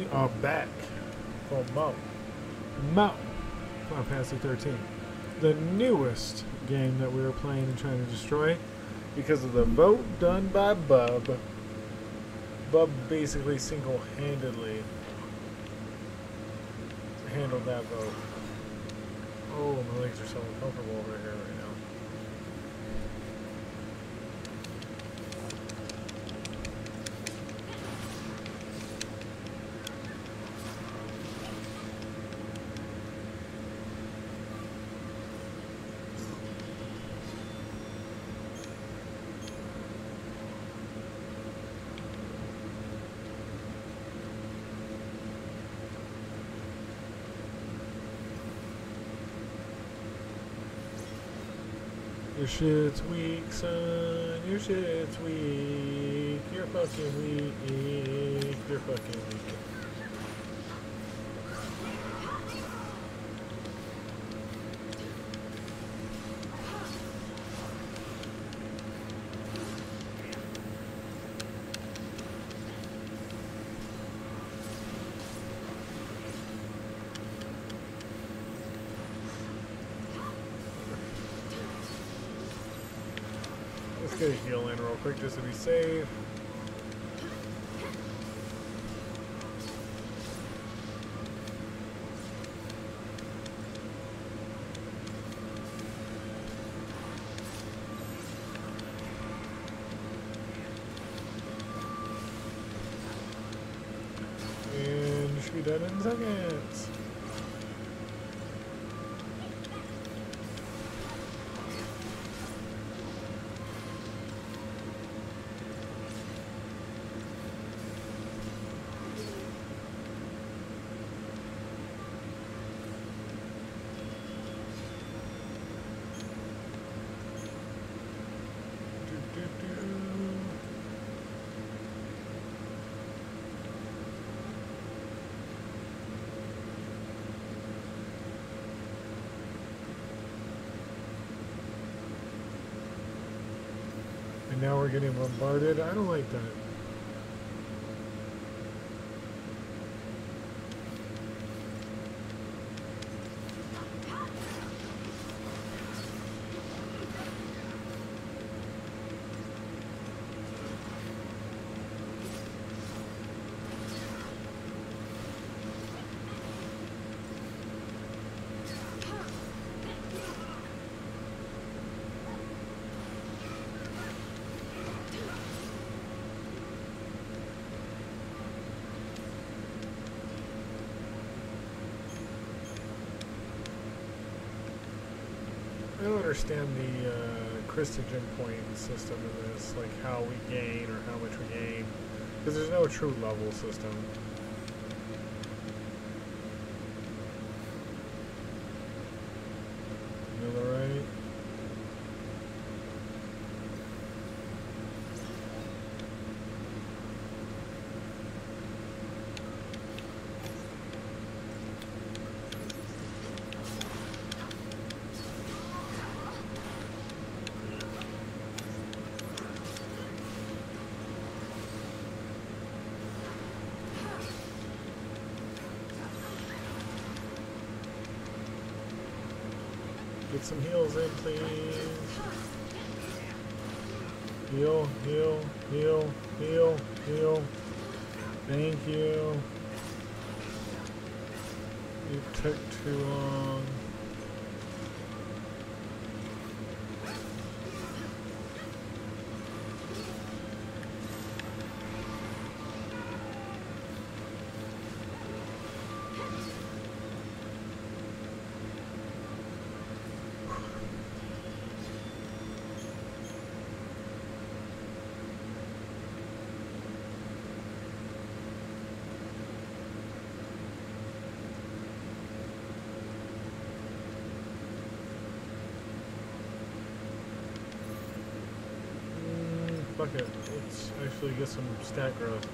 we are back for Mo. Mountain Final Fantasy 13. The newest game that we were playing and trying to destroy because of the vote done by Bub. Bub basically single-handedly handled that vote. Oh, my legs are so uncomfortable over here right now. Your shit's weak, son. Your shit's weak. You're fucking weak. You're fucking weak. Get a heal in real quick just to be safe. And should be done in seconds. Do, do, do. And now we're getting bombarded. I don't like that. I don't understand the uh, Christogen point system in this, like how we gain or how much we gain, because there's no true level system. Millerite. Get some heals in, please. Heal, heal, heal, heal, heal. Thank you. It took too long. Fuck it. Let's actually get some stat growth.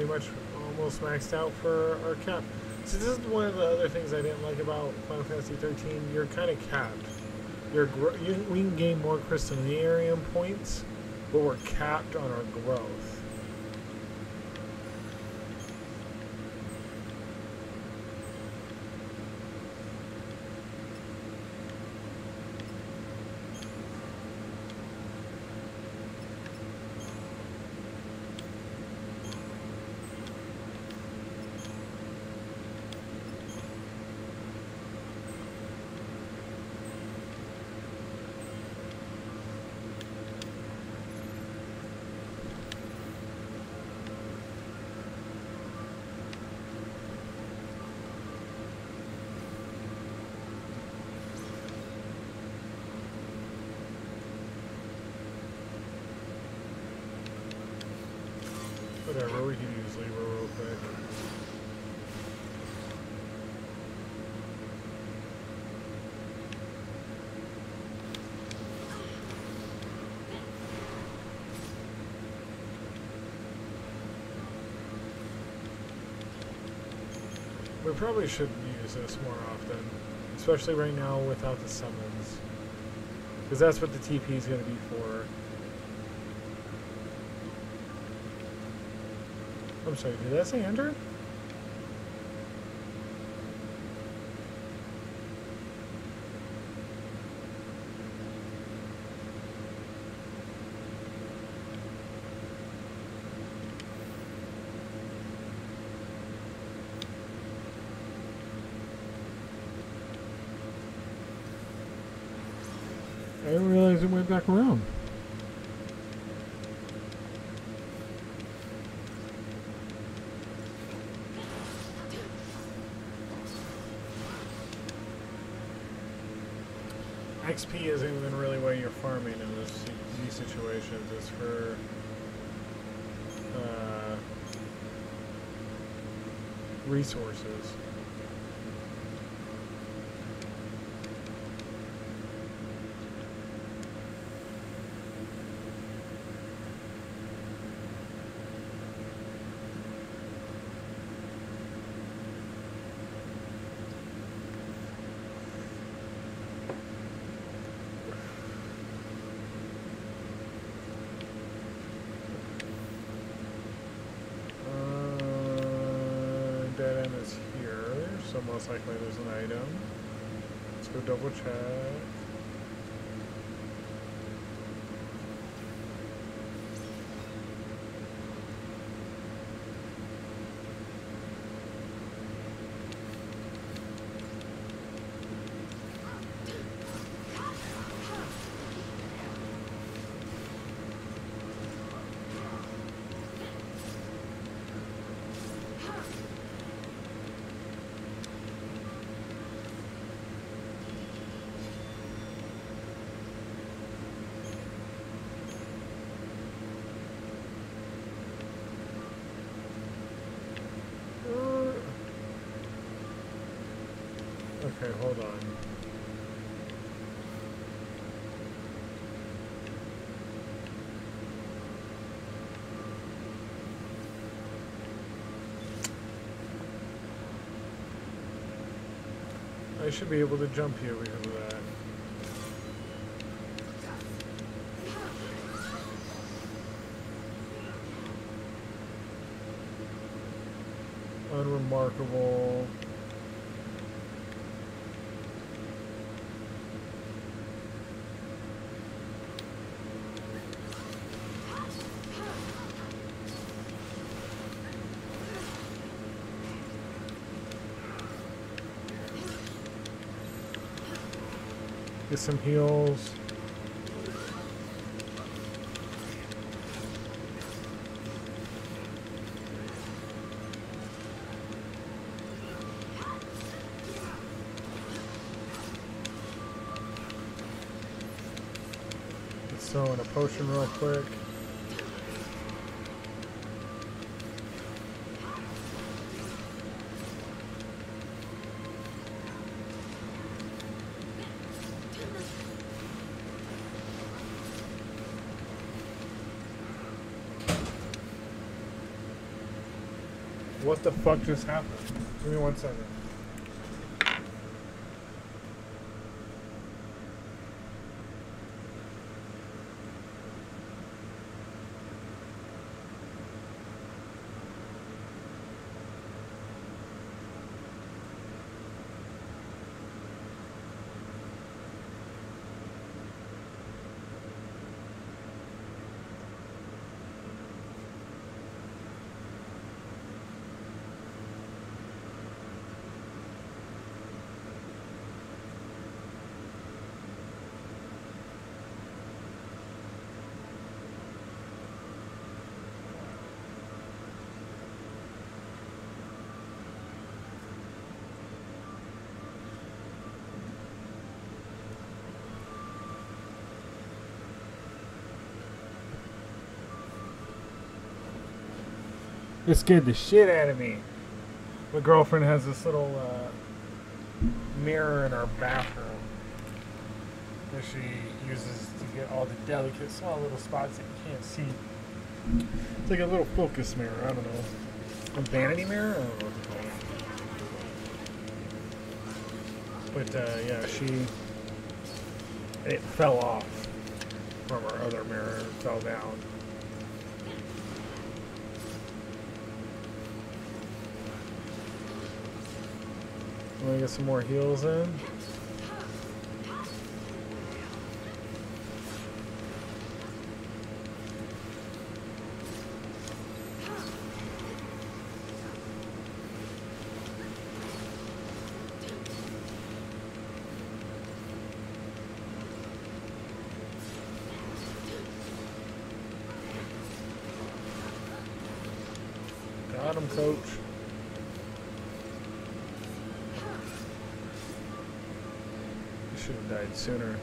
Pretty much almost maxed out for our cap. So this is one of the other things I didn't like about Final Fantasy 13. You're kind of capped. You're you, we can gain more crystallarium points, but we're capped on our growth. Whatever, we can use Libra real quick. We probably should use this more often, especially right now without the summons. Because that's what the TP is going to be for. I'm sorry, did that say enter? I didn't realize it went back around. XP isn't even really what you're farming in this, these situations. It's for uh, resources. Uh, dead end is here, so most likely there's an item. Go double check. Uh, Okay, hold on. I should be able to jump here that. Unremarkable. Get some heals. Let's throw in a potion real quick. What the fuck just happened? Give me one second. It scared the shit out of me. My girlfriend has this little uh, mirror in our bathroom that she uses to get all the delicate small little spots that you can't see. It's like a little focus mirror. I don't know. A vanity mirror? But uh, yeah, she it fell off from our other mirror. Fell down. Want me get some more heals in? Got him, coach. I should have died sooner.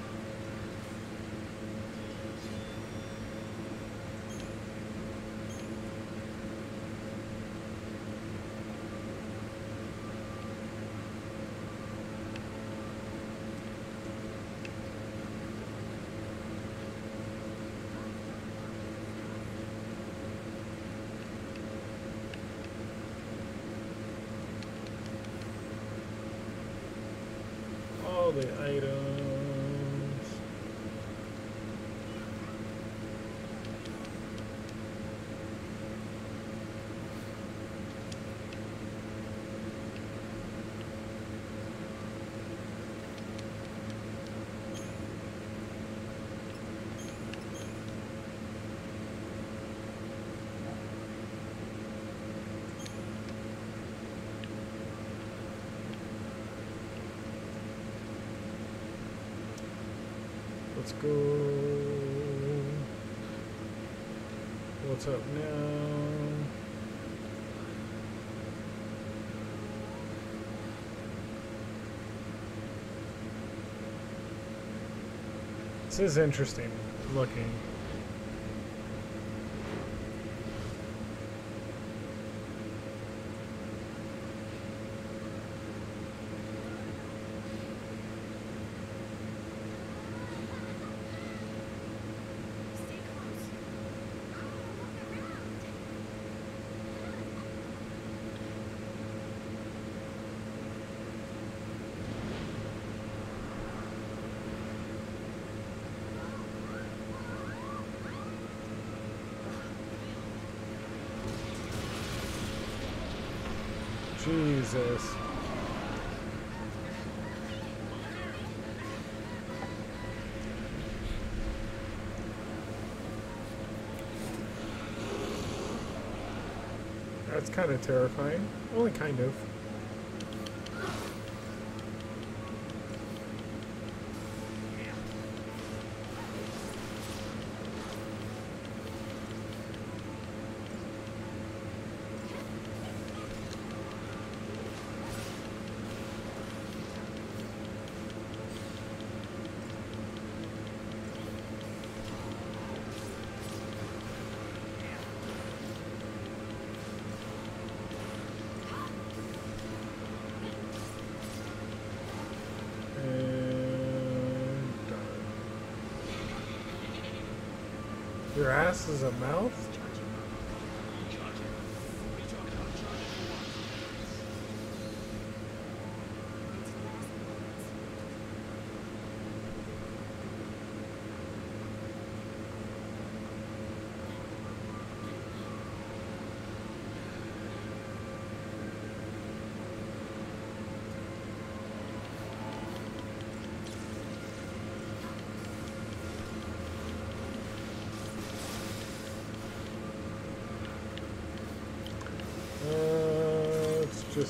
All the items. Let's go. What's up now? This is interesting looking. Jesus. That's kind of terrifying. Only kind of. Your ass is a mouth?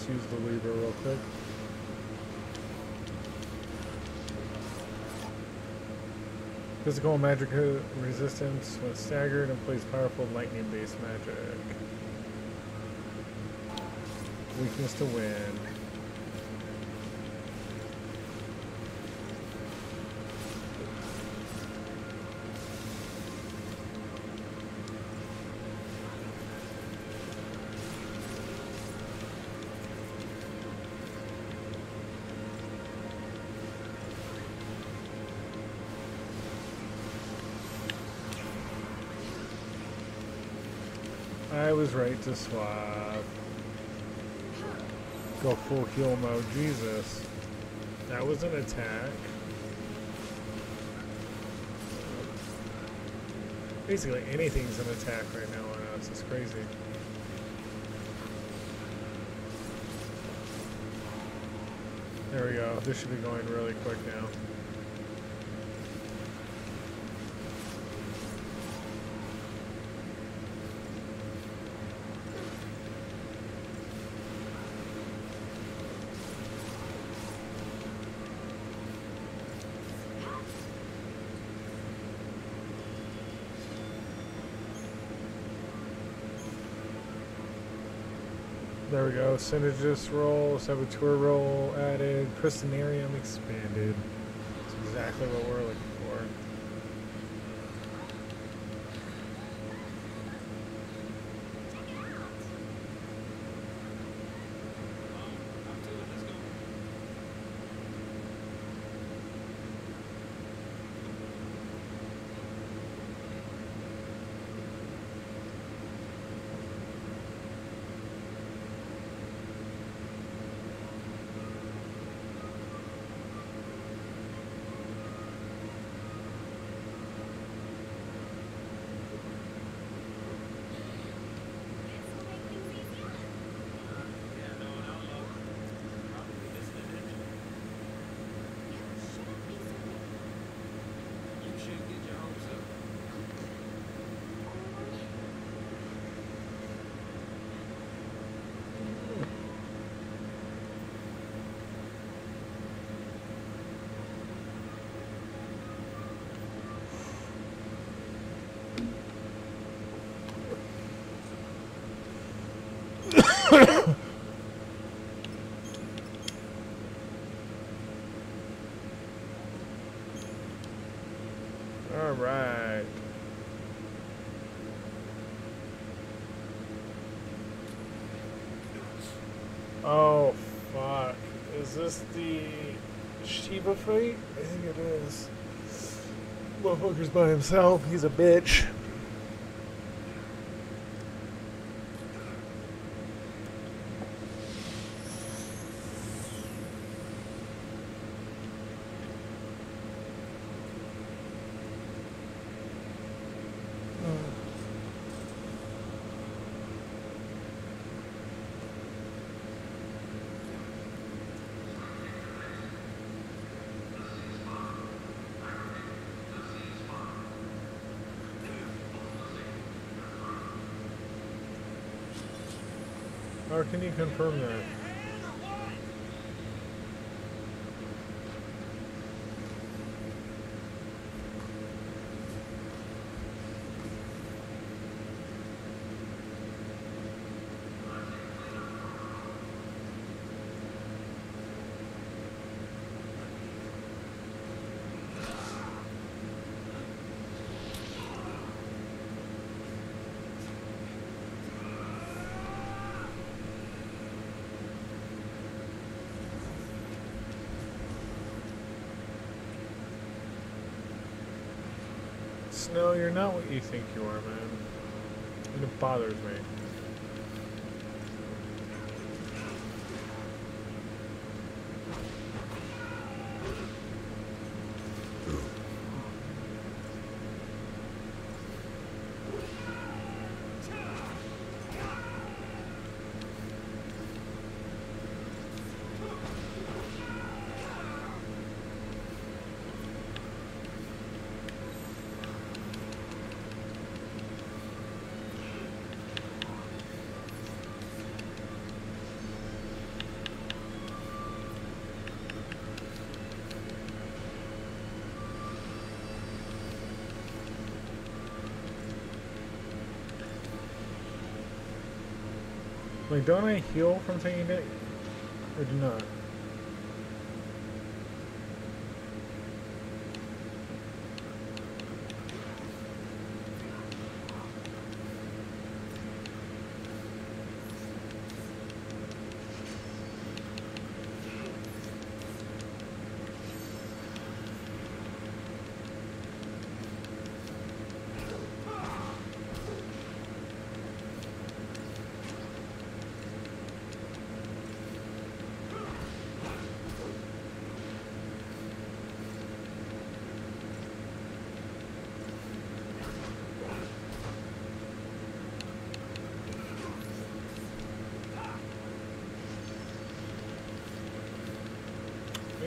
Use the lever real quick. Physical magic resistance when staggered and plays powerful lightning-based magic. Weakness to wind. Was right to swap. Go full heal mode. Jesus. That was an attack. Basically anything's an attack right now on us. It's crazy. There we go. This should be going really quick now. We go. Synergist role, Saboteur role added, Crystarium expanded. That's exactly what we're looking All right. Oh, fuck. Is this the Shiva fight? I think it is. Motherfucker's by himself. He's a bitch. Or can you confirm that? Snow, you're not what you think you are, man. And it bothers me. Like, don't I heal from taking it? Or do not?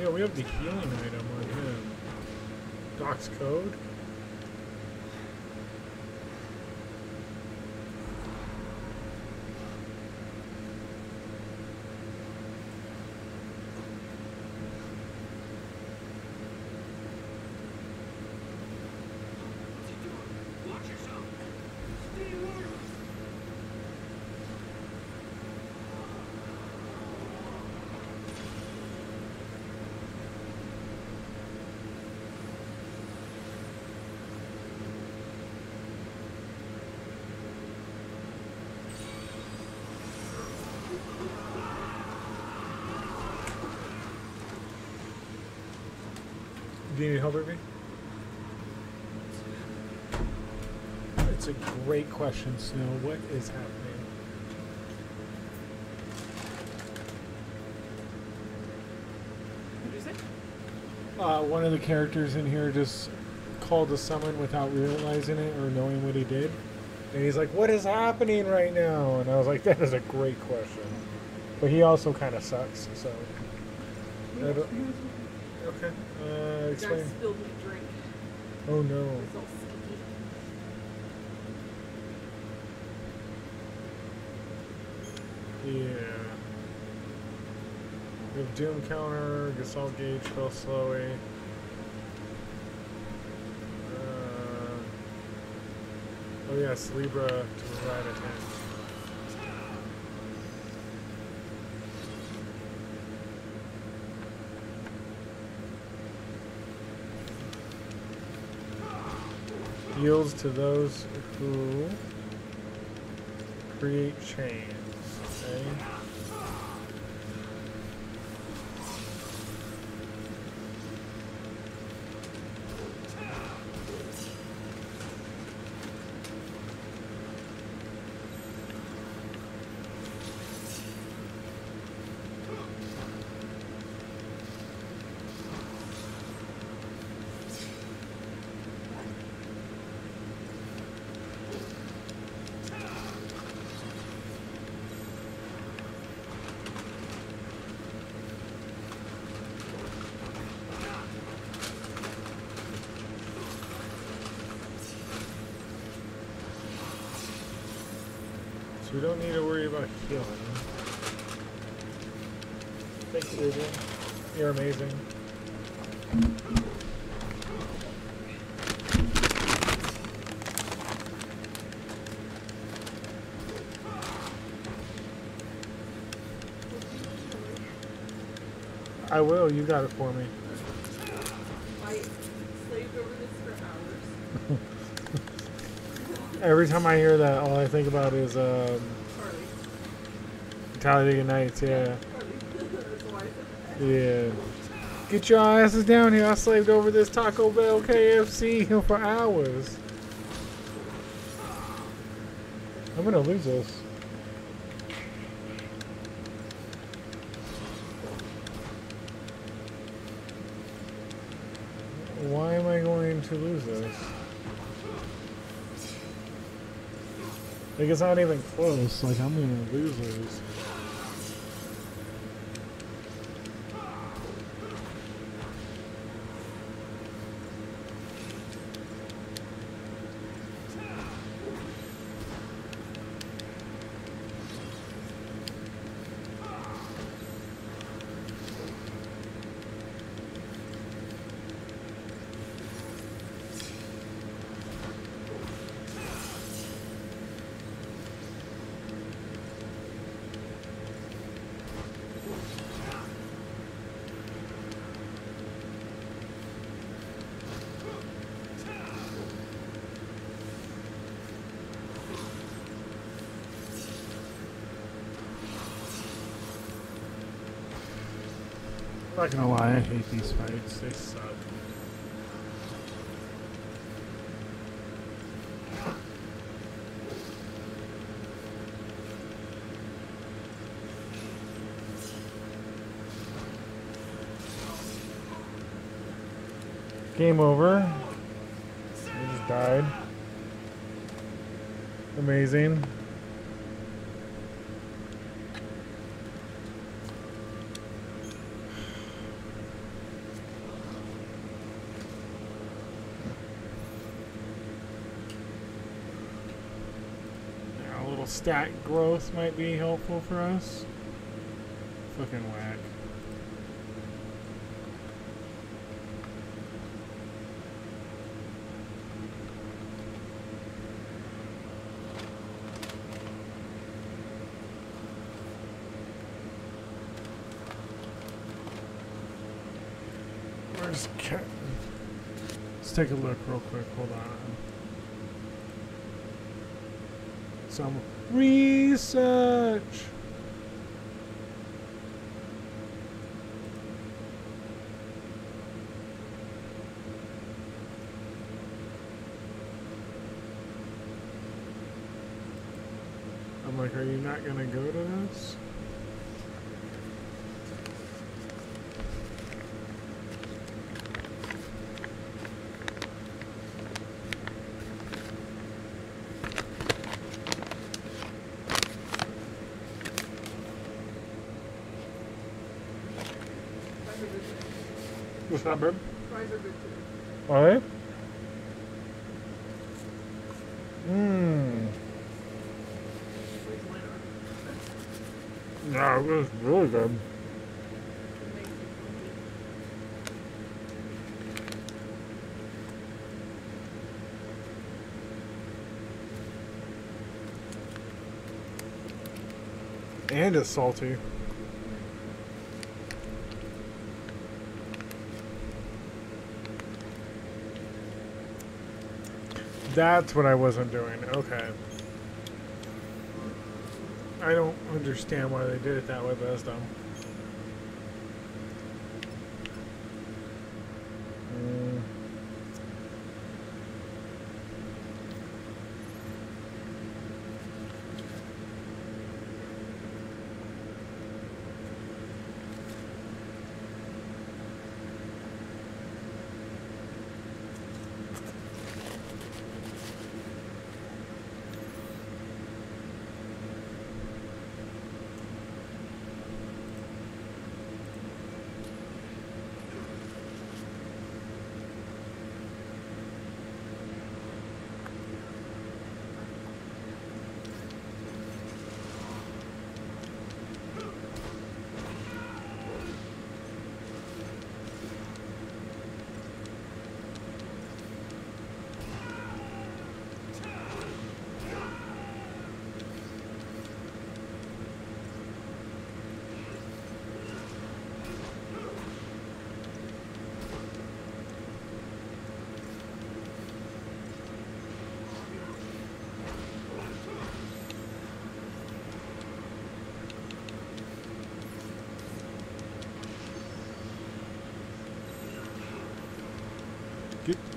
Yeah, we have the healing item on him. Doc's code? Do you need help, Ruby? It's a great question, Snow. What is happening? What you say? Uh, one of the characters in here just called a summon without realizing it or knowing what he did. And he's like, What is happening right now? And I was like, That is a great question. But he also kind of sucks, so. Okay. Uh, Guy explain. spilled a drink. Oh no. It's all sticky. Yeah. We have Doom counter, Gestalt gauge, fell slowy. Uh, oh yes, Libra to provide attack. Yields to those who create chains. Okay. So we don't need to worry about healing. Thank you, Adrian. You're amazing. I will. You got it for me. I slaved over this for hours. Every time I hear that, all I think about is um. Talladega Nights. Yeah. Charlie. That's why I said that. Yeah. Get your asses down here. I slaved over this Taco Bell KFC for hours. I'm gonna lose this. Why am I going to lose this? Like it's not even close. Like I'm gonna lose this. Not gonna lie, I hate these fights. They suck. Game over. I just died. Amazing. Yeah, a little stat growth might be helpful for us. Fucking whack. Where's Cat? Let's take a look real quick. Hold on. Some research. I'm like, are you not gonna go to this? Babe? Fries are good. Are they? Mmm. At least mine are. Yeah, it was really good. It makes me hungry. And it's salty. That's what I wasn't doing. Okay. I don't understand why they did it that way, but that's dumb.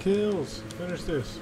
Kills. Finish this.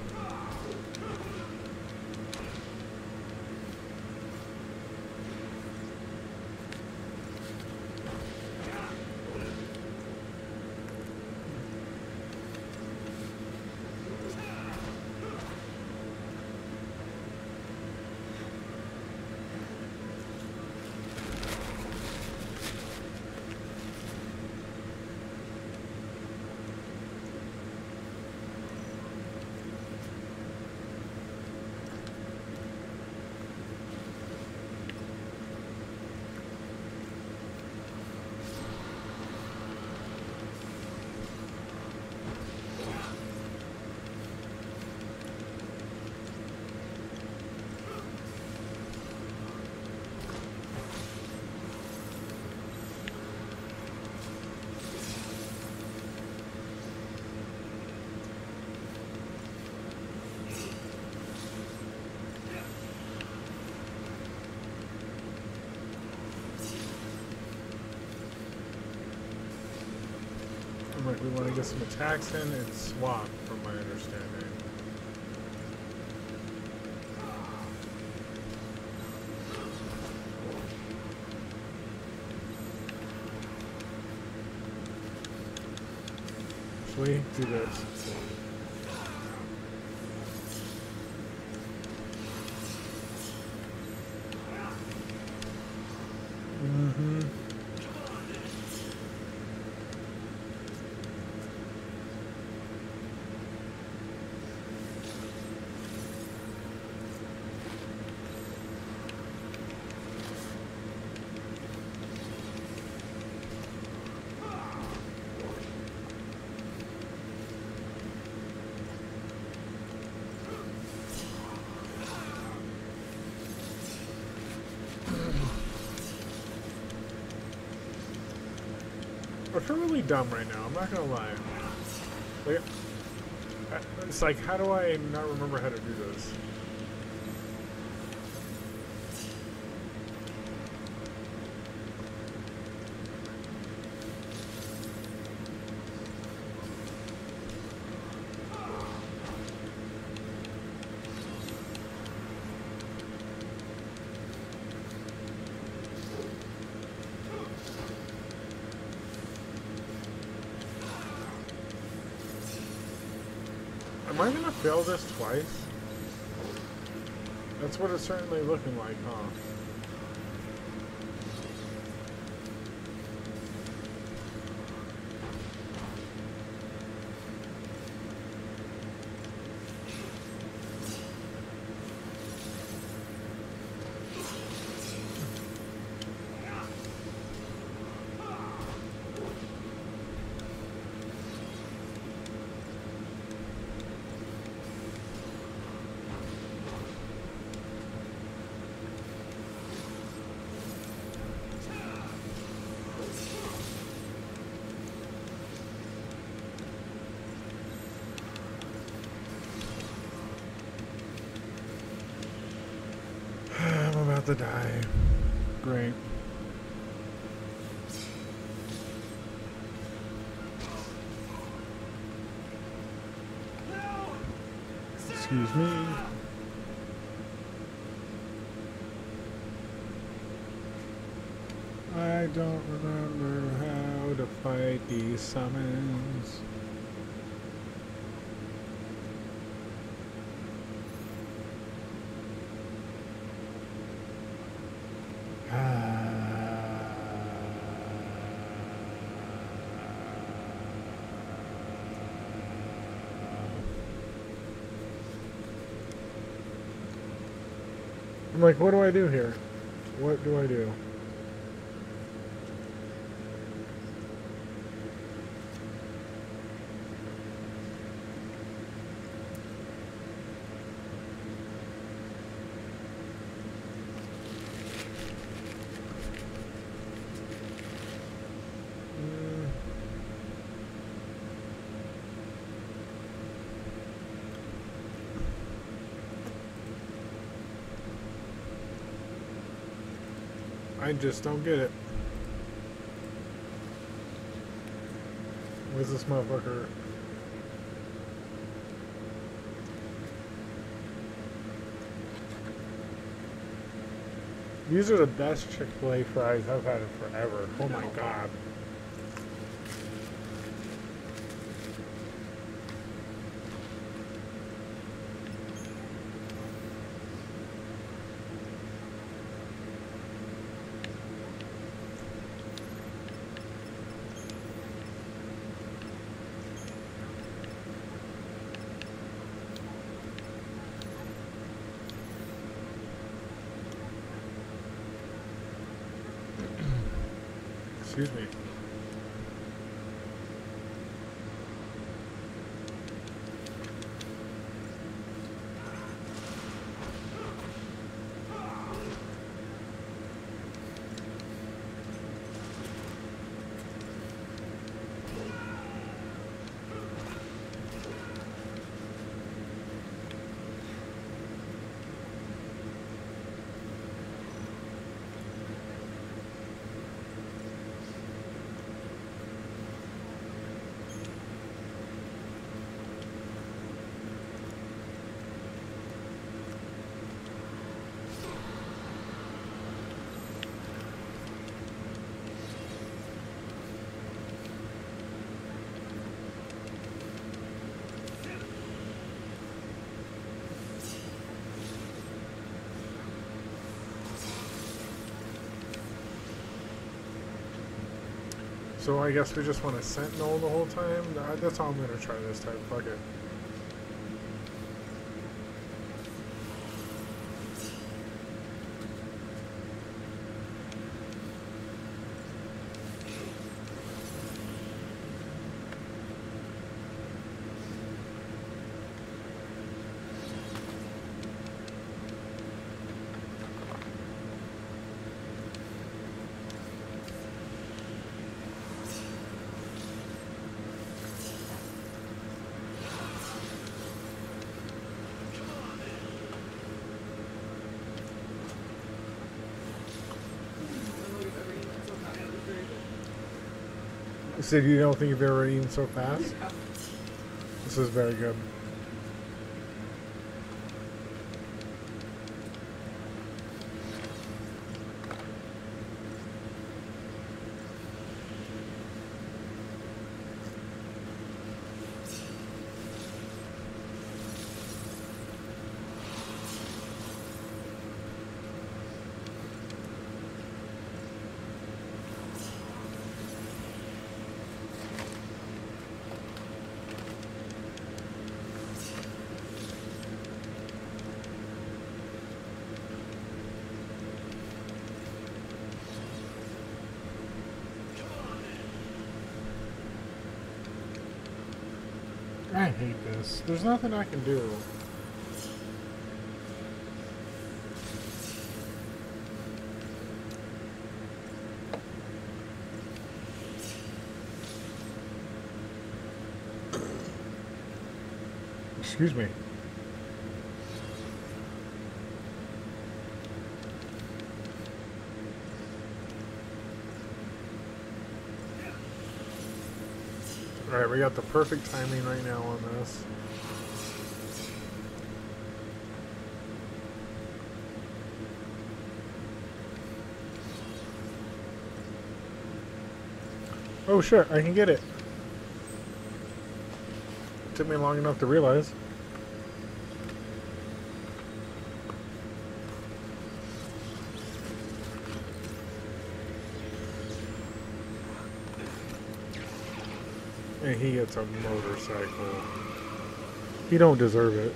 We want to get some attacks in and swap, from my understanding. We do this? Mm-hmm. I feel really dumb right now. I'm not gonna lie. Like, uh, it's like, how do I not remember how to do this? I gonna fail this twice? That's what it's certainly looking like, huh? To die. Great. Excuse me. I don't remember how to fight these summons. I'm like, what do I do here? What do I do? Mm. I just don't get it. Where's this motherfucker? These are the best Chick-fil-A fries I've had in forever. Oh my god. Excuse me. So I guess we just want a sentinel the whole time? That's all I'm gonna try this time. Fuck it. I don't know if you've ever eaten so fast. It was very good. You said you don't think you've ever eaten so fast? This is very good. I hate this. There's nothing I can do. Excuse me. We got the perfect timing right now on this. Oh, sure, I can get it. Took me long enough to realize. And he gets a motorcycle. He don't deserve it.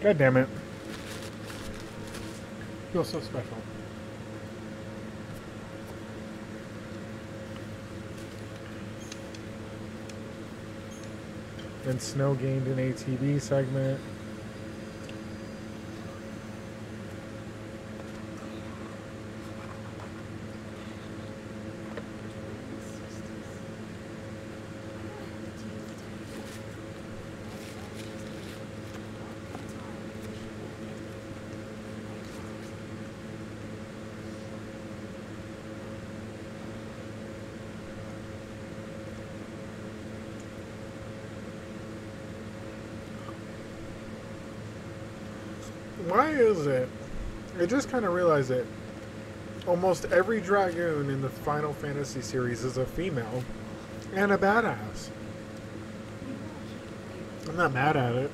God damn it. Feels so special. Then Snow gained an ATV segment. Why is it? I just kind of realized that almost every dragoon in the Final Fantasy series is a female and a badass. I'm not mad at it.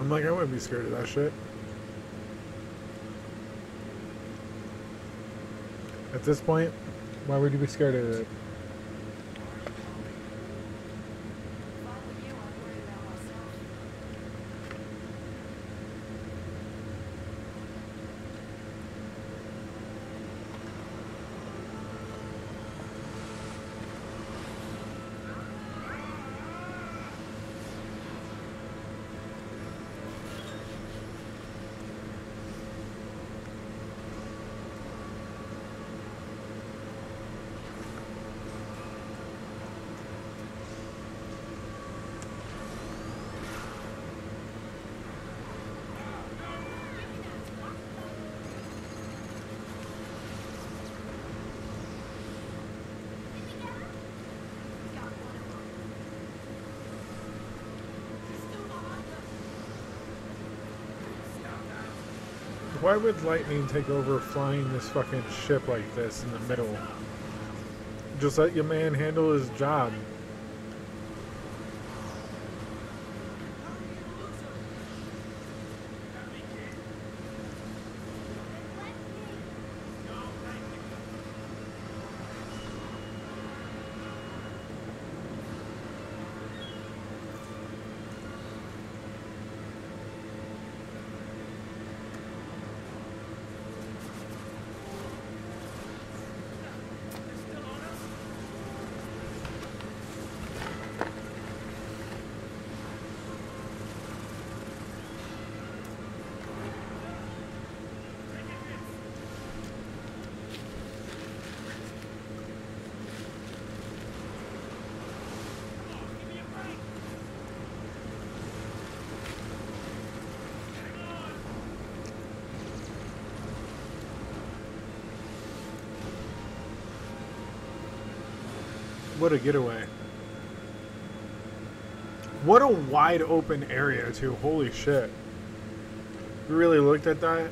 I'm like, I wouldn't scared of that shit. At this point, why would you be scared of it? Why would lightning take over flying this fucking ship like this in the middle? Just let your man handle his job. What a getaway. What a wide open area, too. Holy shit. You really looked at that?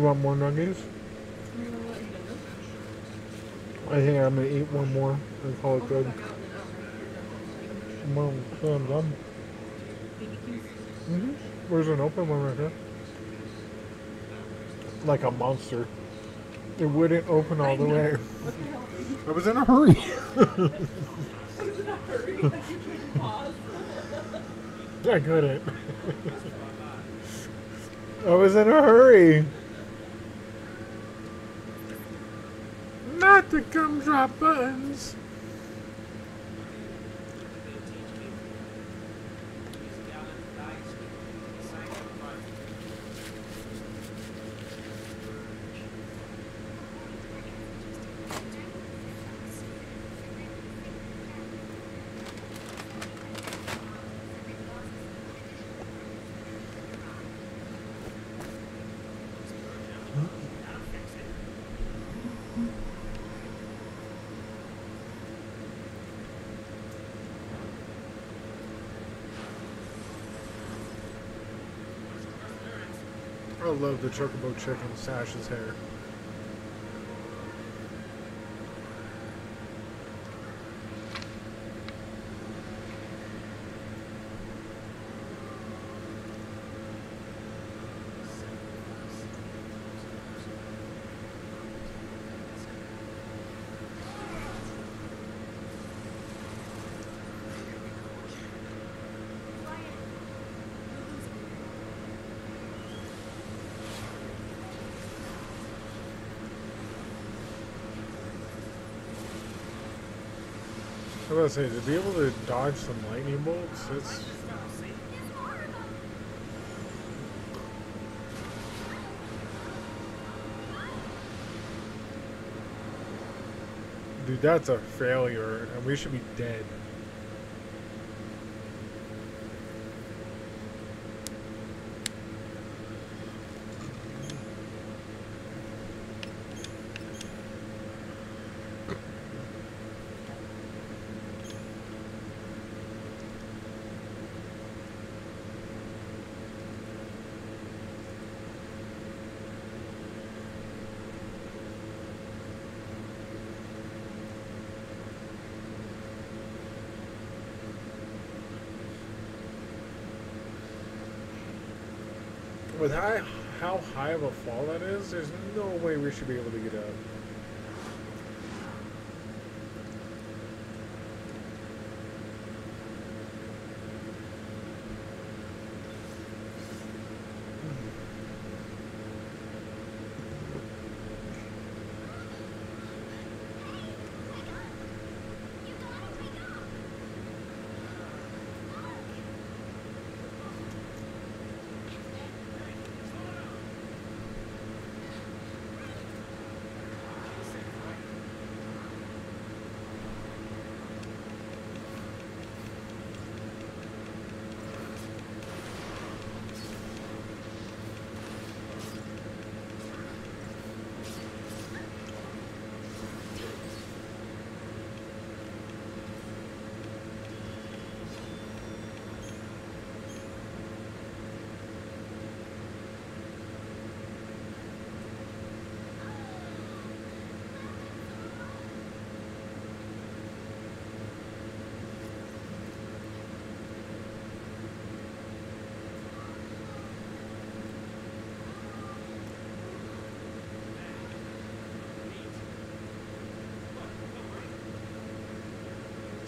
You want more nuggets? I think I'm gonna eat one more and call it good. Well, so I'm done. hmm There's an open one right here. Like a monster. It wouldn't open all the way. What the hell? are you- I was in a hurry. I was in a hurry. I usually pause. I couldn't. I was in a hurry. Not to come drop buttons. I love the chocobo chicken Sazh's hair. I was gonna say, to be able to dodge some lightning bolts, Dude, that's a failure, and we should be dead. With how, how high of a fall that is, there's no way we should be able to get up.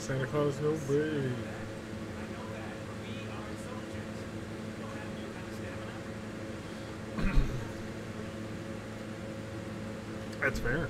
Santa Claus, no way. That's fair.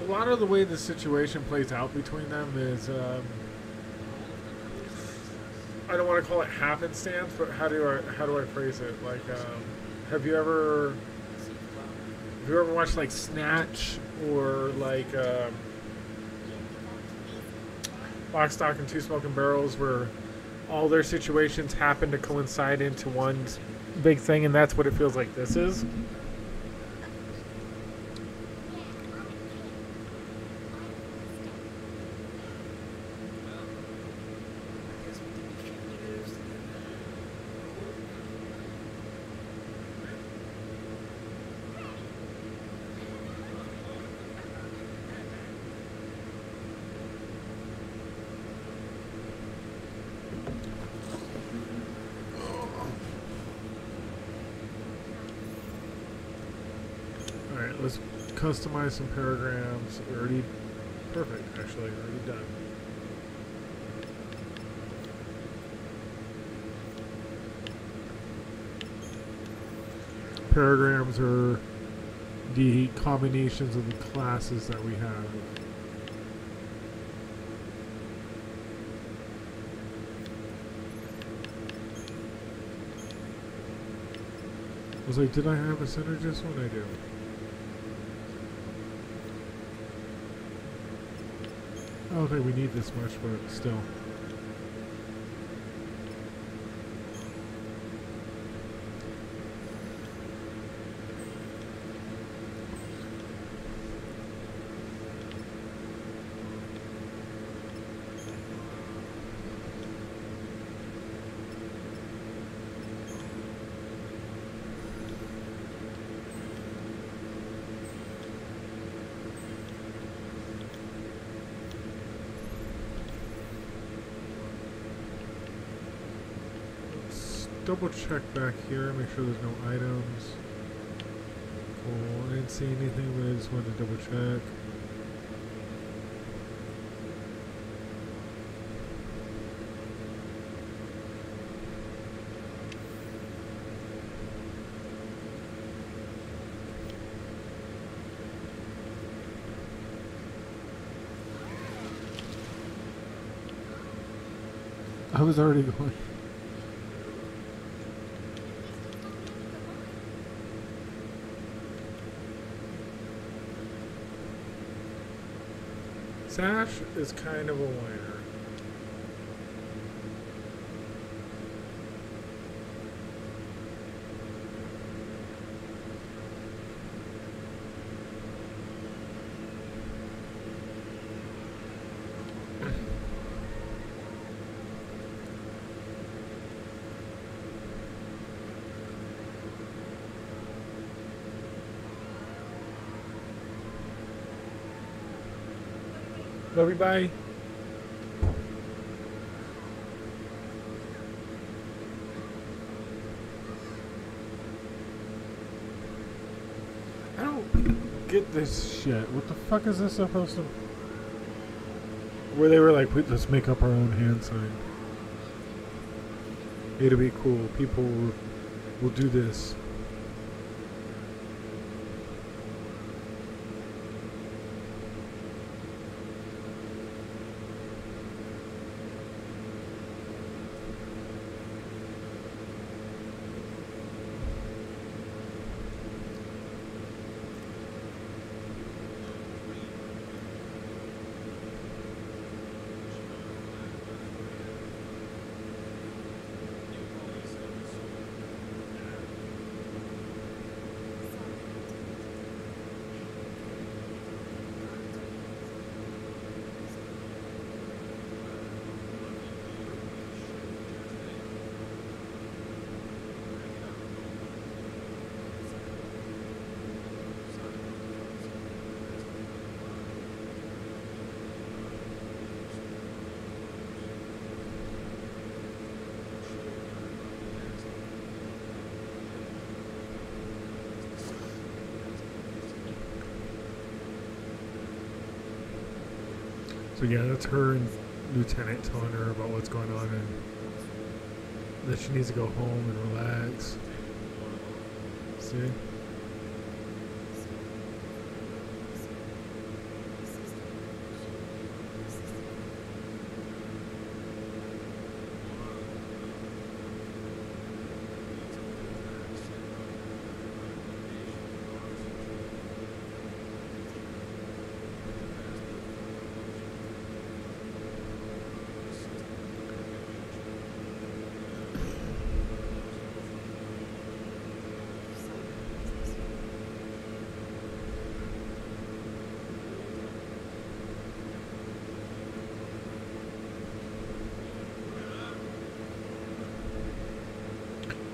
a lot of the way the situation plays out between them is um, I don't want to call it happenstance, but how do I how do I phrase it? Like, um, have you ever have you ever watched like Snatch or like um, Lock, Stock, and Two Smoking Barrels, where all their situations happen to coincide into one big thing, and that's what it feels like this is. Alright, let's customize some paradigms. Already perfect, actually, already done. Paradigms are the combinations of the classes that we have. I was like, did I have a synergist? What I do? I don't think we need this much, but still. Let's double check back here, make sure there's no items. Cool, I didn't see anything, but I just wanted to double check. I was already going. Sazh is kind of a whiner. Love you, bye. I don't get this shit. What the fuck is this supposed to... Where they were like, let's make up our own hand sign. It'll be cool. People will, will do this. So yeah, that's her and Lieutenant telling her about what's going on and that she needs to go home and relax. See?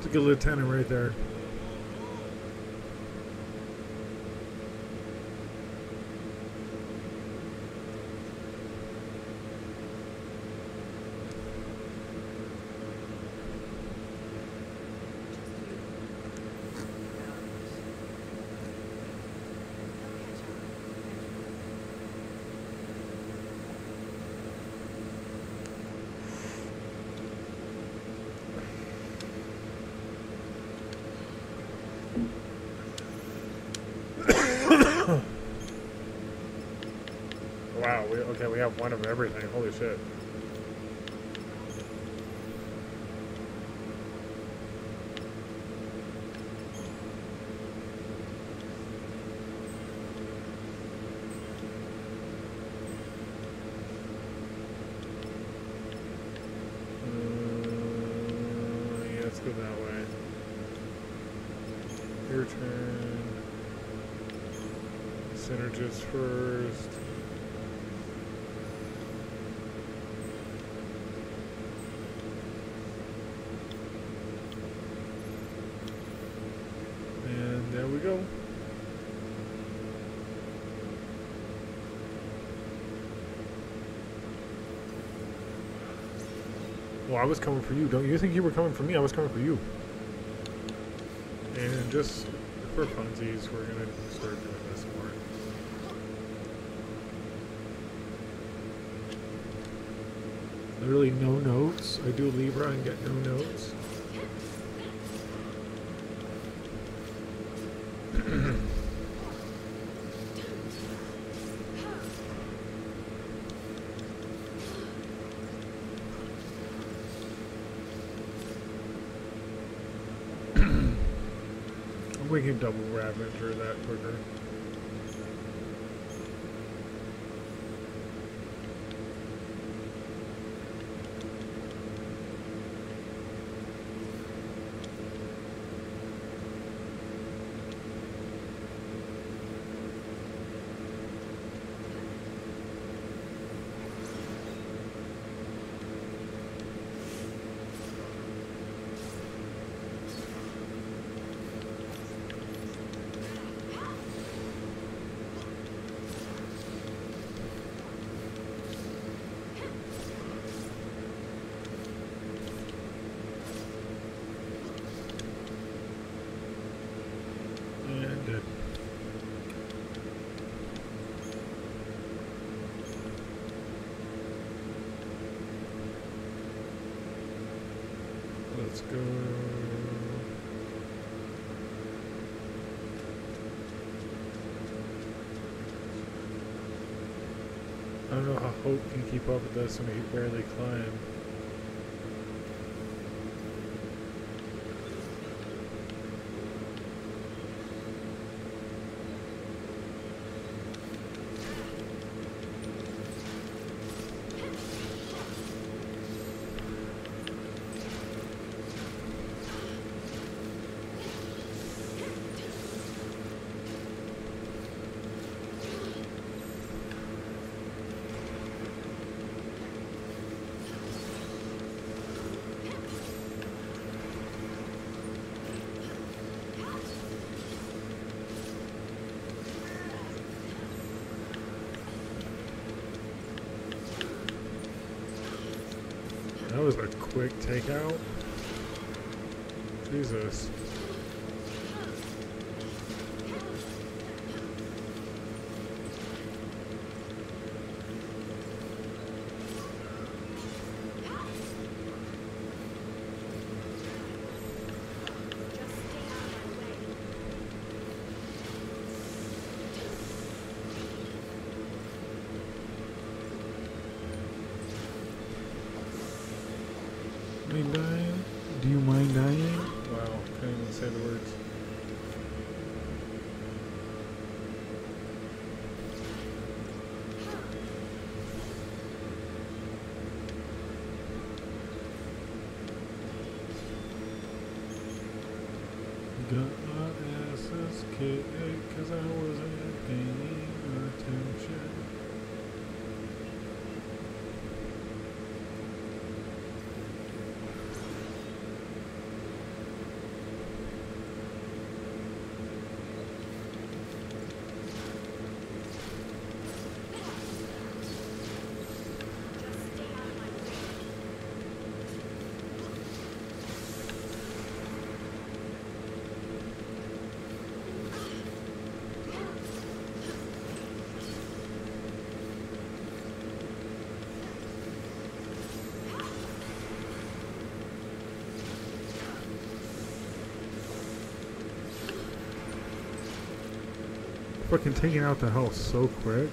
A good lieutenant right there. We, have one of everything. Holy shit. Uh, yeah, let's go that way. Your turn. Synergist first. And there we go. Well, I was coming for you. Don't you think you were coming for me? I was coming for you. And just for funsies, we're gonna start doing this more. Literally no notes. I do Libra and get no notes. we can double That quicker. Keep up with this when he barely climb. That a takeout. Jesus. Mind dying? Do you mind dying? Wow, can't even say the words. Got my asses kicked cause I wasn't paying attention. Fucking taking out the house so quick.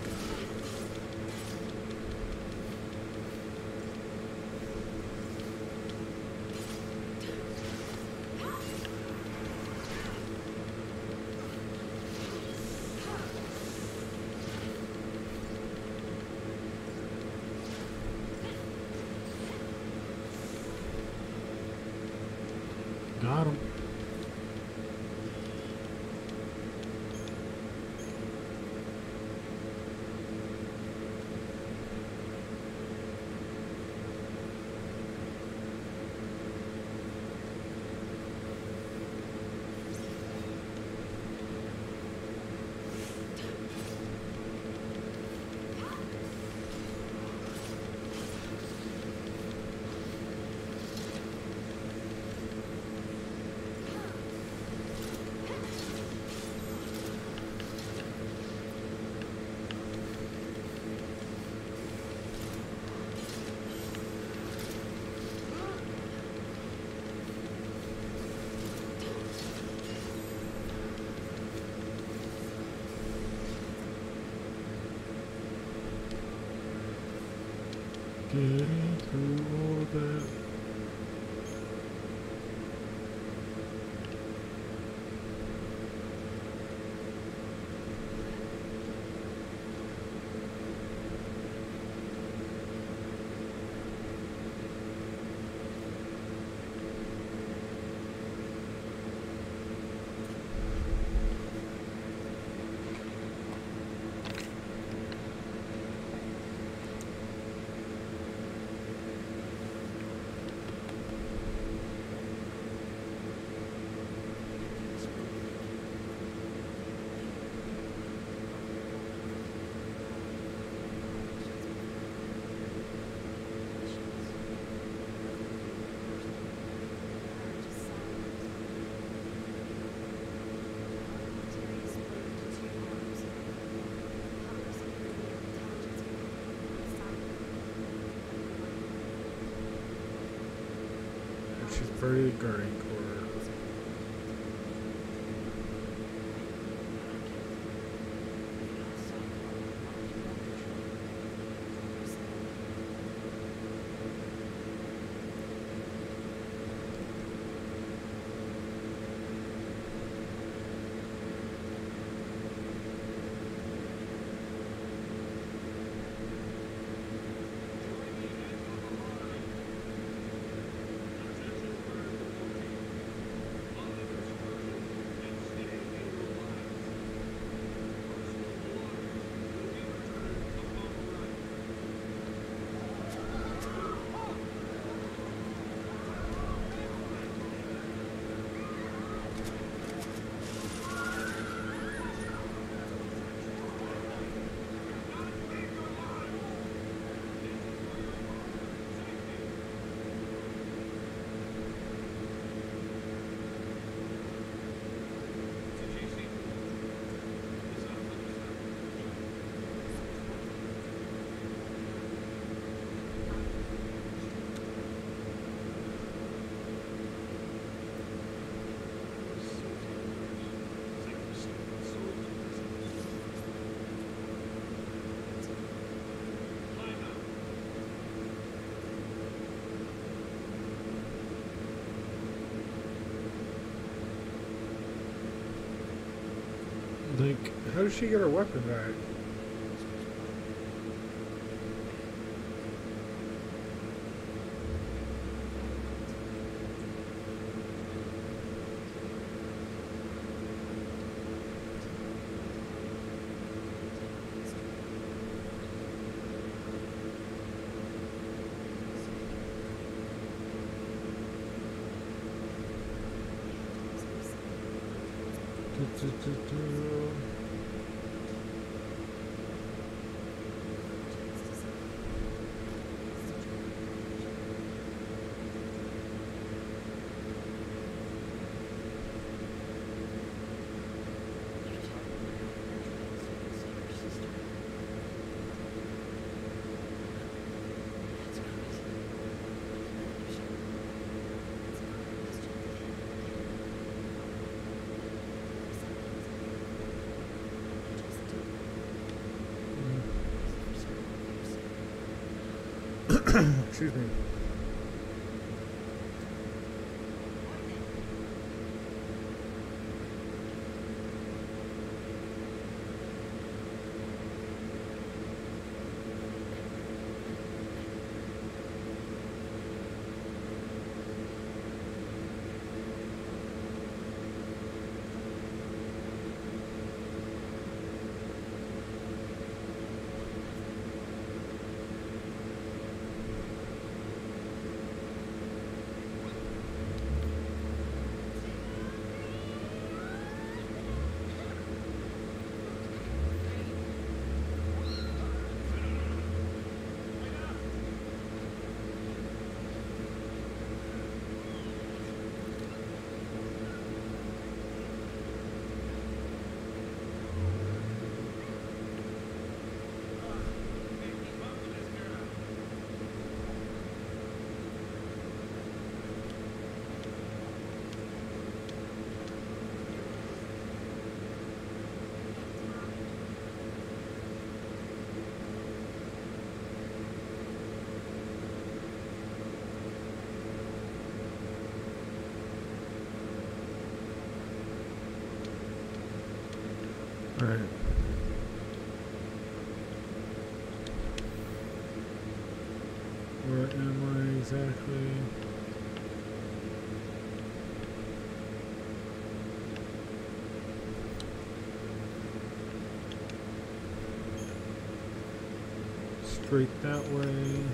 And she's very guarding core. Like, how does she get her weapon back? Excuse me. Straight that way.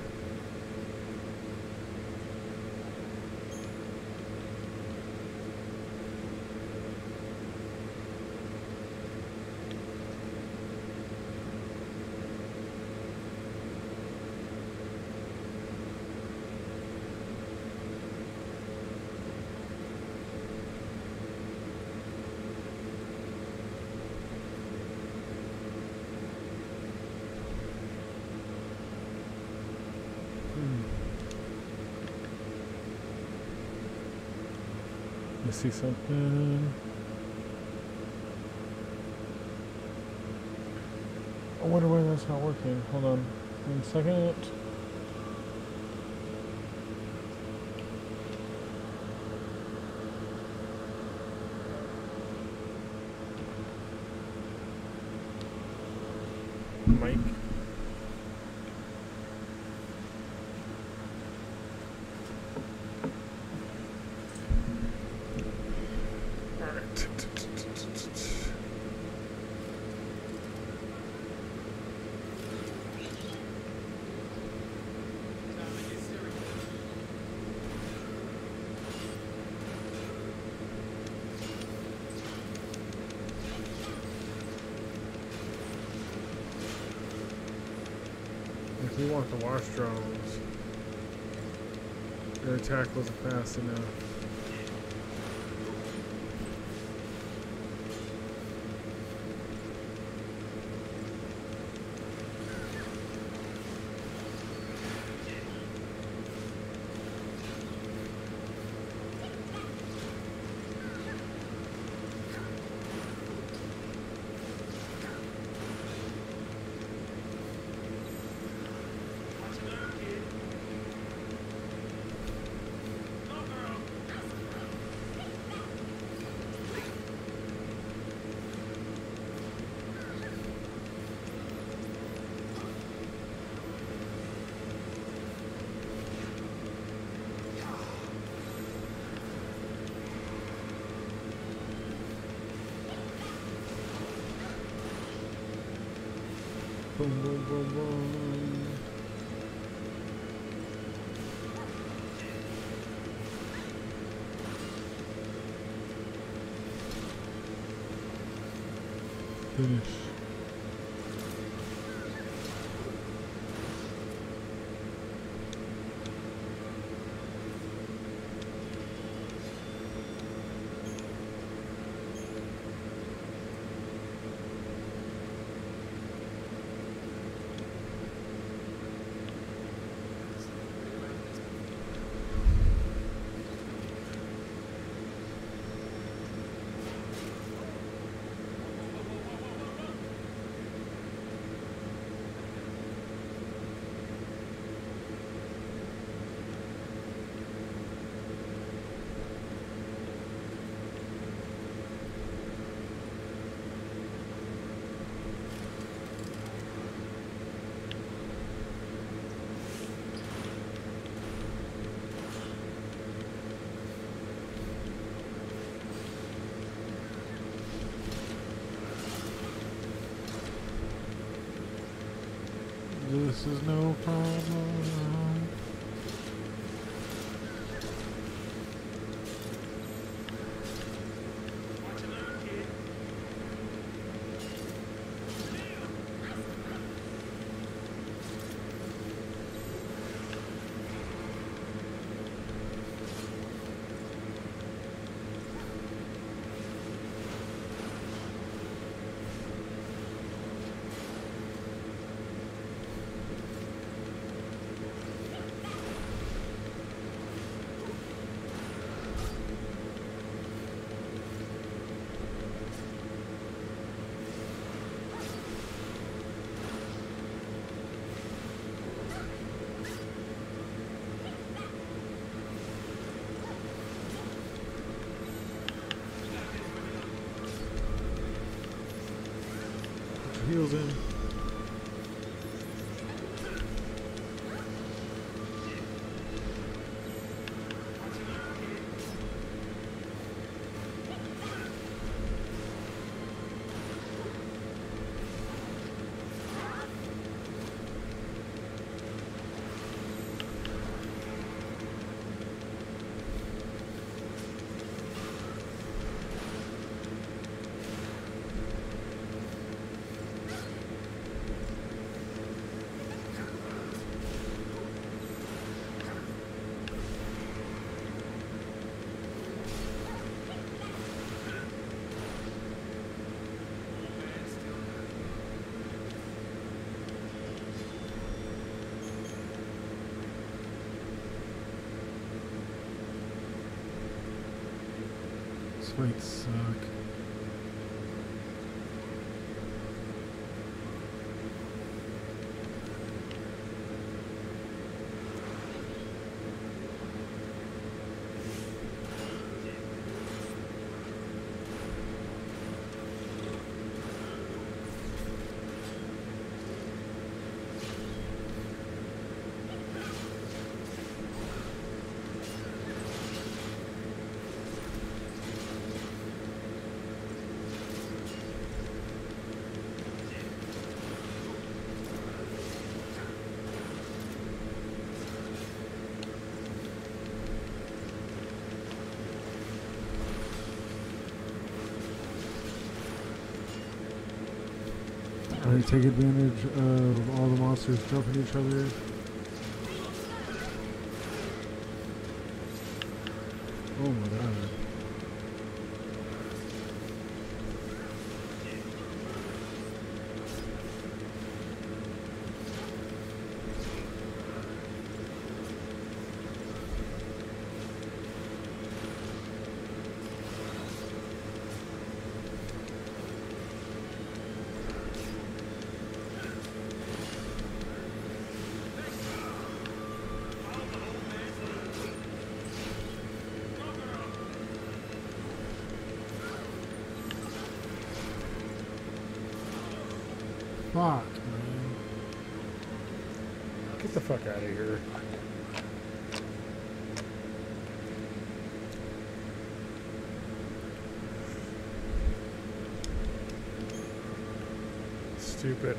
Hmm. I see something. I wonder why that's not working. Hold on one second. Want the wash drones, their attack wasn't fast enough. Boom, boom, boom. Finish. This is no problem. Put your heels in. This take advantage of all the monsters jumping each other. Oh my god. Fuck, man. Get the fuck out of here. Stupid.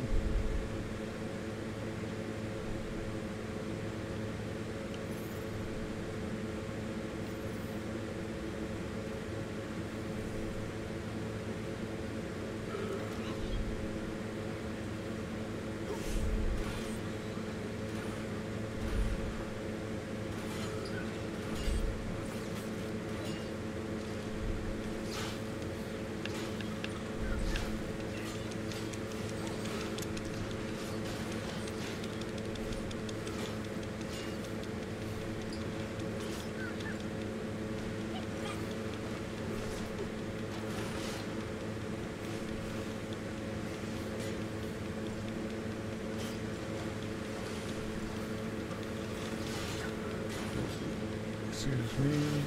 Excuse me.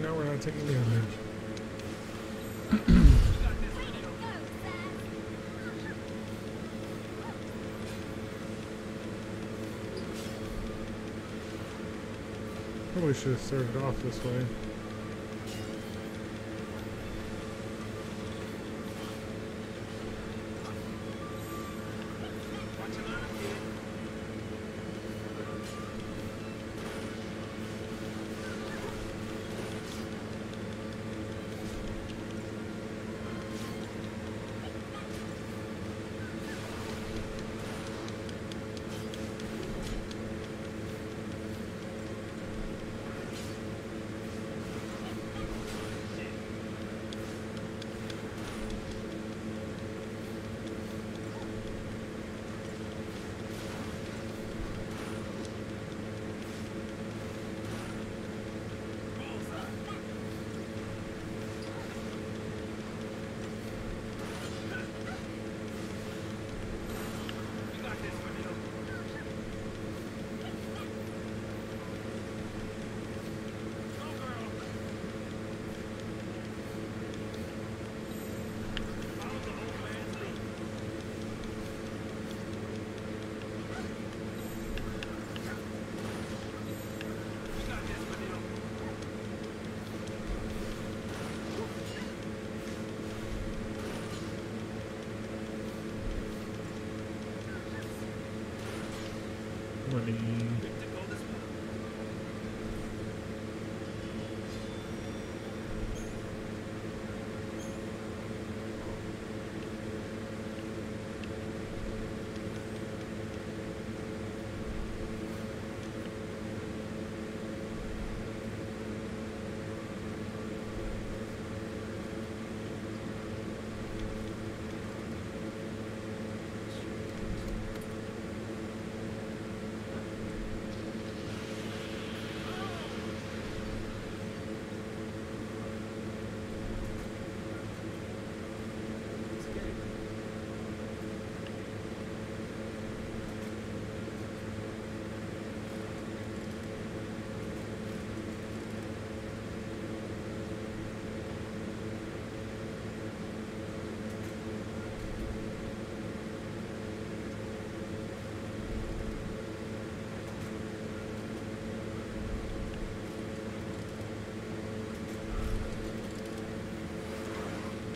There we taking. Probably should have started off this way.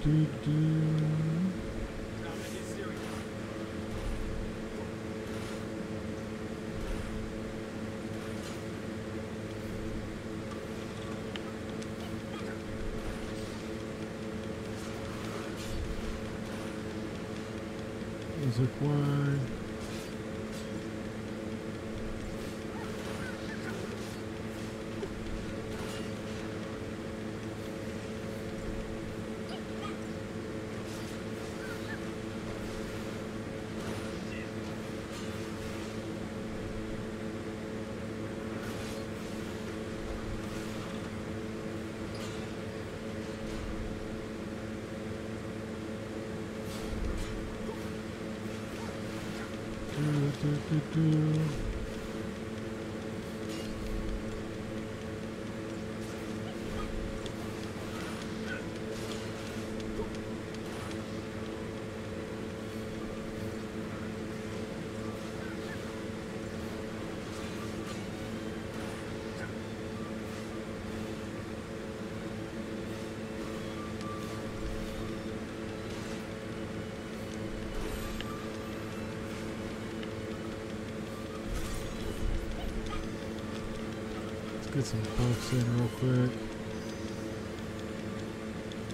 Do, do. Music wide. Do, do, do, do. Let's get some buffs in real quick.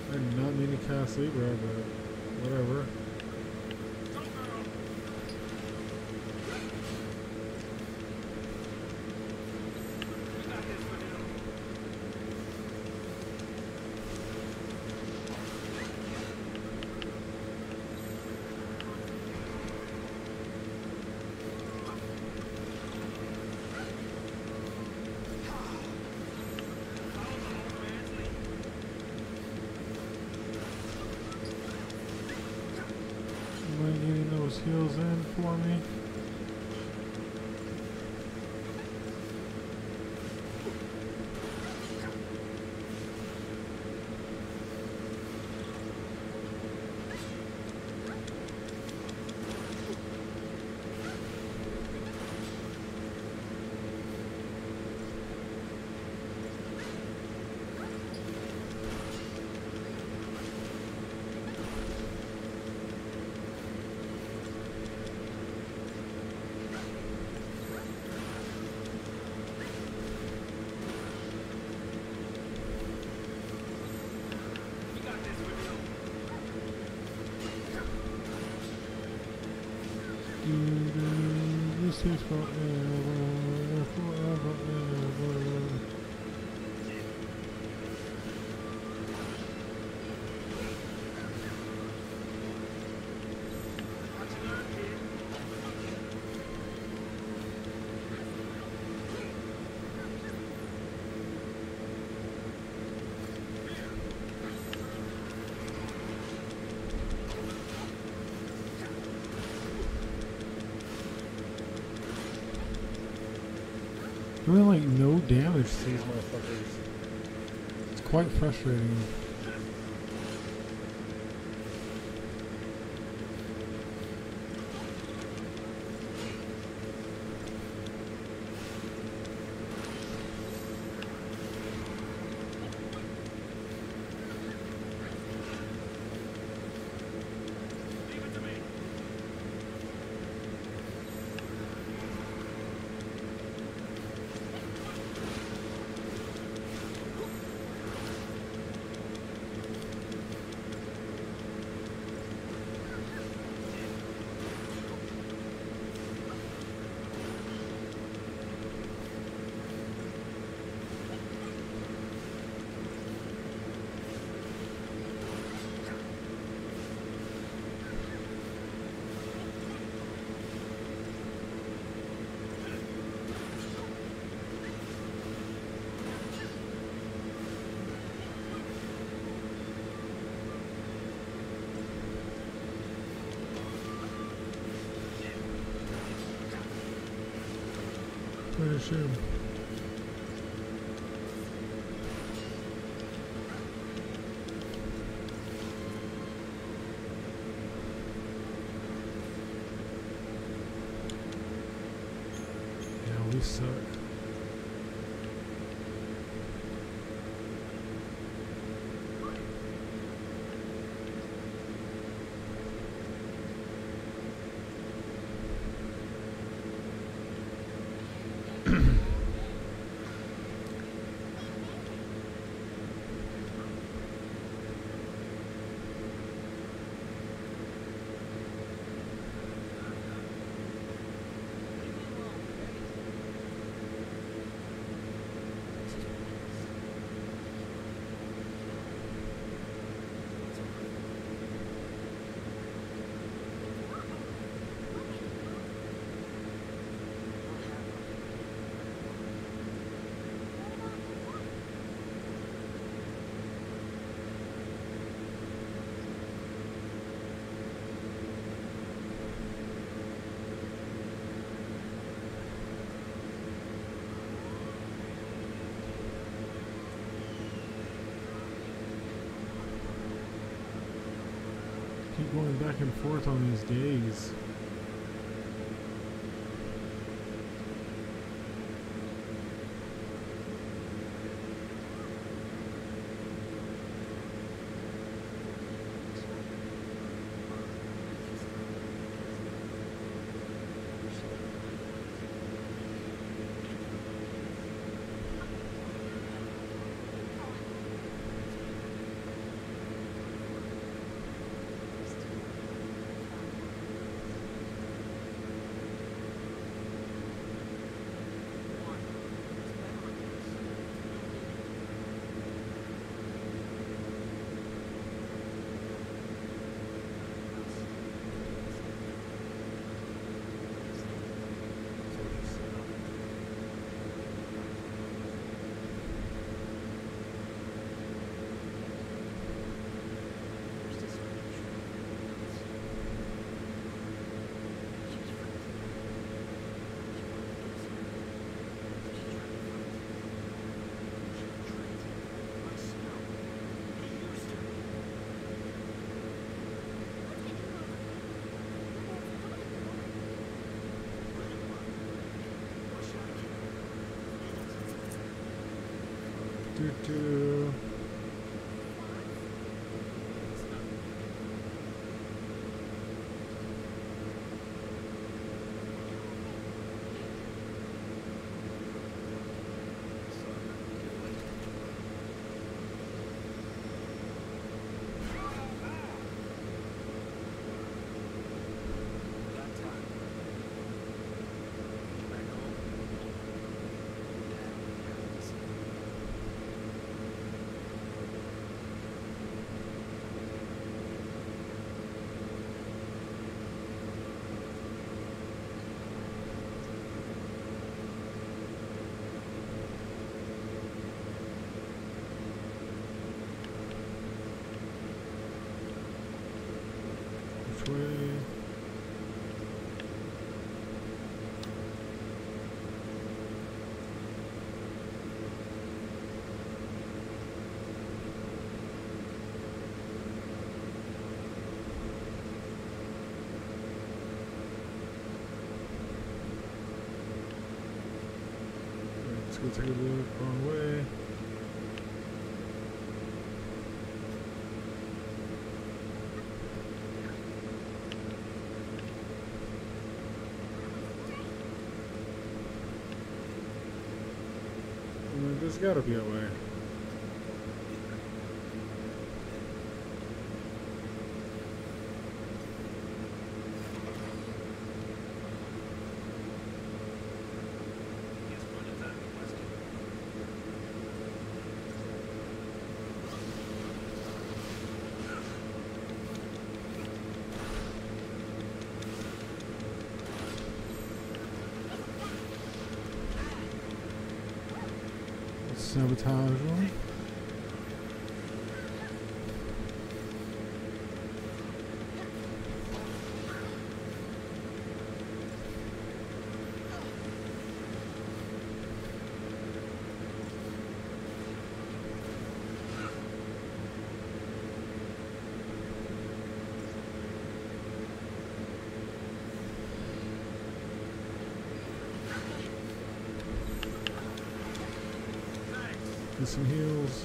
I did not mean to cast Libra, but Doing like no damage to these motherfuckers. It's quite frustrating. Finish him. Yeah, we suck. Keep going back and forth on these days. Do, do. Let's take a look. Wrong way. There's gotta be a way. Sabotage one. Get some heals.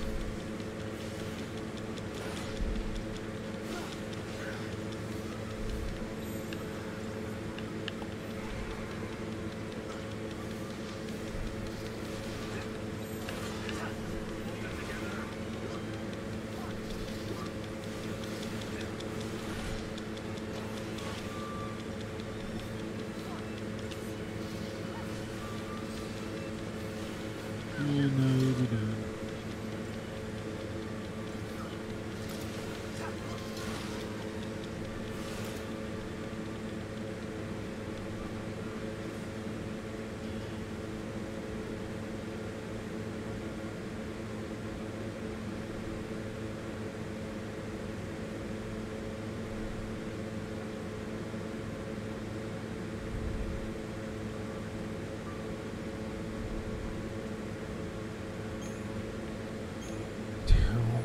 And now you'll be done. Damn.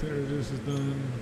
Mm. Juice is done.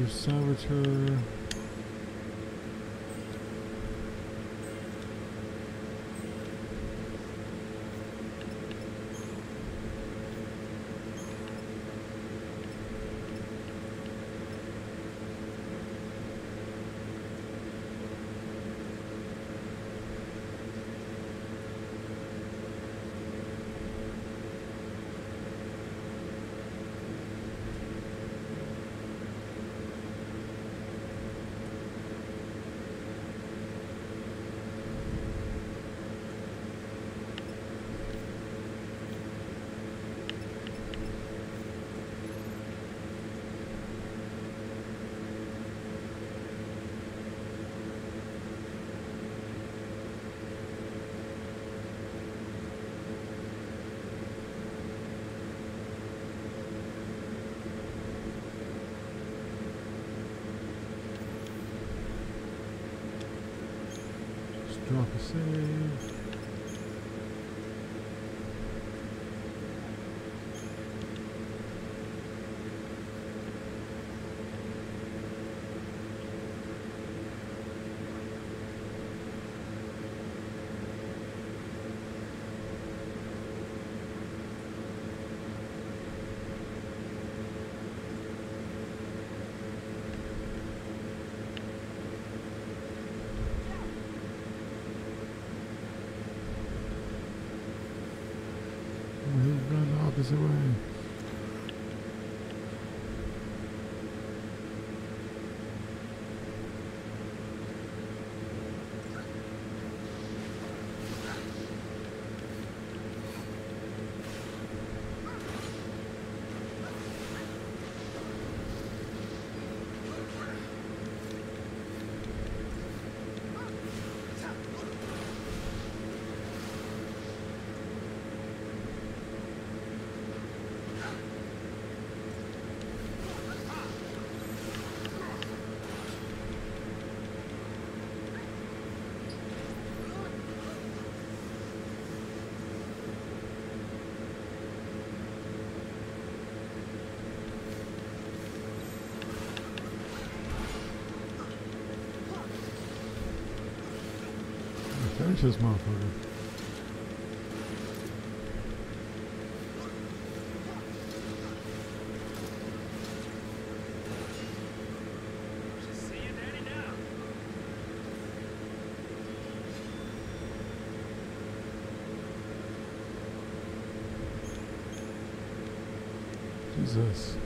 Future Saboteur. Just drop a save. Run this motherfucker. Jesus.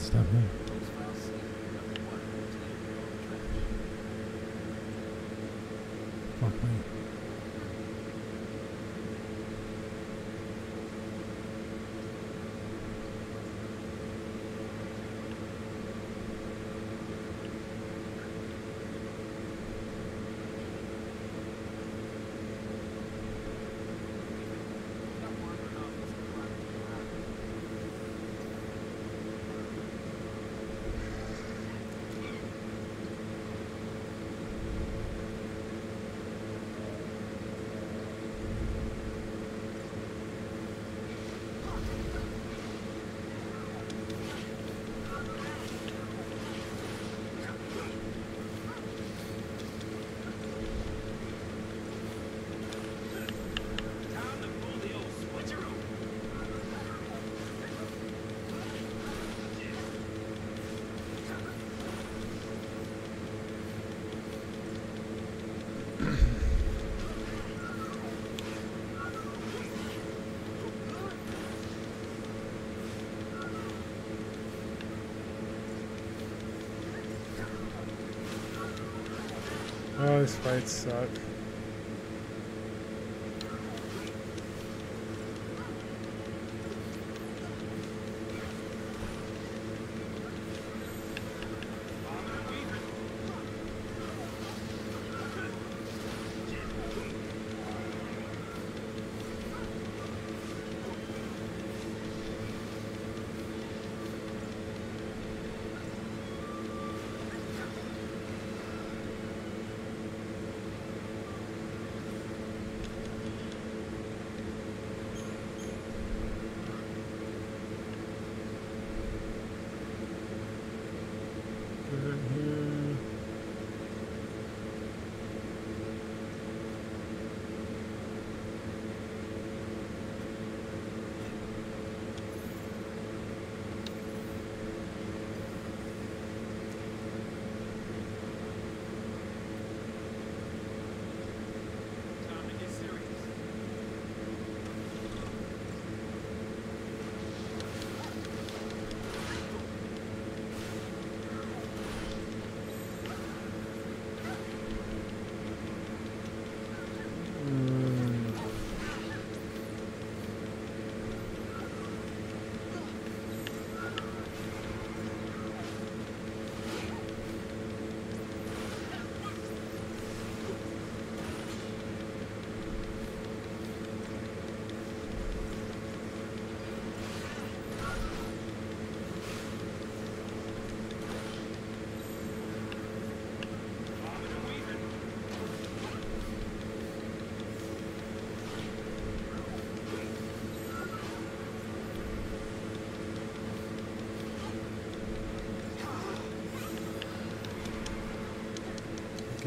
Bad stuff here. These fights suck. Get in here. Mm.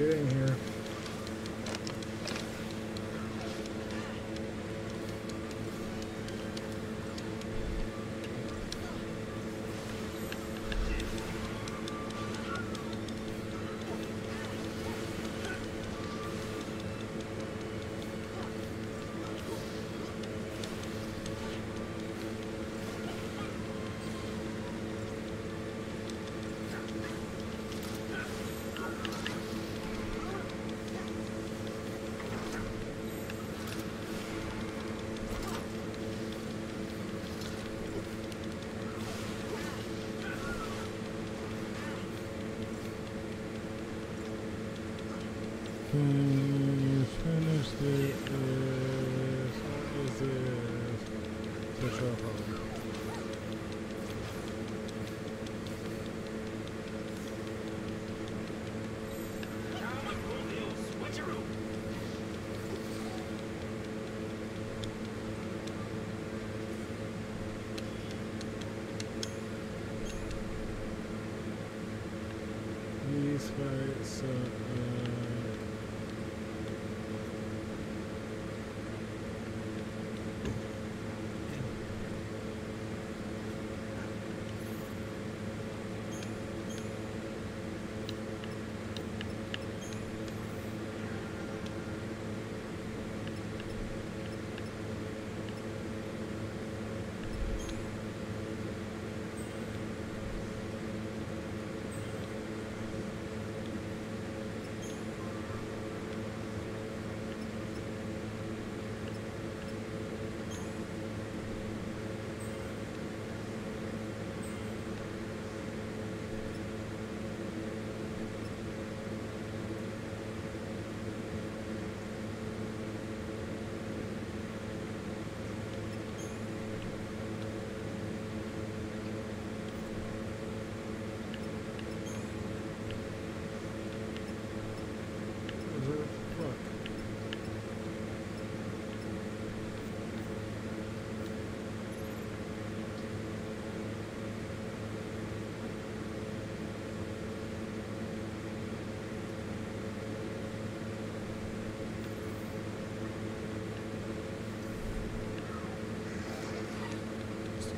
In here.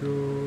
Go.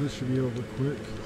This should be over quick.